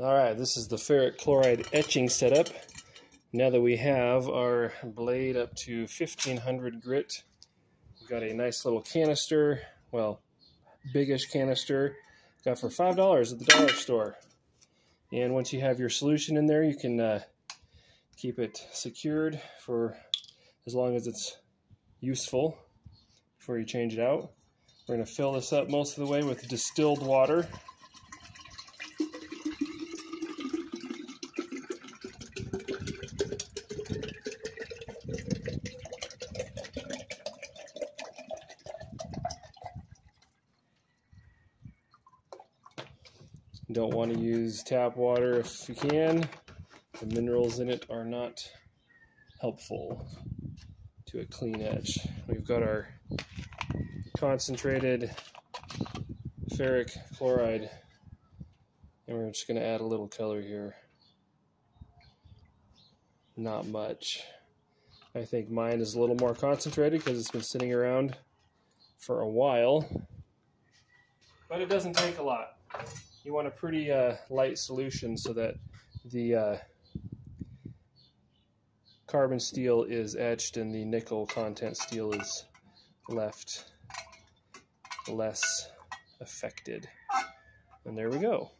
All right, this is the ferric chloride etching setup. Now that we have our blade up to 1500 grit, we've got a nice little canister, well, biggish canister, got for $5 at the dollar store. And once you have your solution in there, you can uh, keep it secured for as long as it's useful before you change it out. We're going to fill this up most of the way with distilled water. Don't want to use tap water if you can. The minerals in it are not helpful to a clean edge. We've got our concentrated ferric chloride and we're just going to add a little color here. Not much. I think mine is a little more concentrated because it's been sitting around for a while. But it doesn't take a lot you want a pretty uh, light solution so that the uh, carbon steel is etched and the nickel content steel is left less affected. And there we go.